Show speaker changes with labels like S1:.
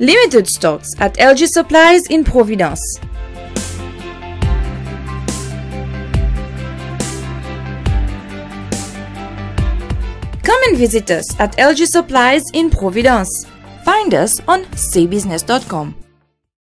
S1: Limited stocks at LG Supplies in Providence. Come and visit us at LG Supplies in Providence. Find us on seybusiness.com.